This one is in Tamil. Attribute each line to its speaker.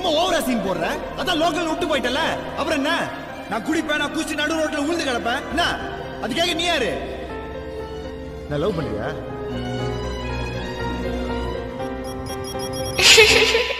Speaker 1: ரொம்ப ஓவரா சீன் போடுற? அதான் லோக்கல் விட்டு போயிட்டல அப்புறம் என்ன? நான் குடிப்பேன் நான் குச்சி நடு ரோட்ல உழுந்து கிடப்பேன். என்ன? அதுக்காக நீ யாரு? நான் லவ் பண்றியா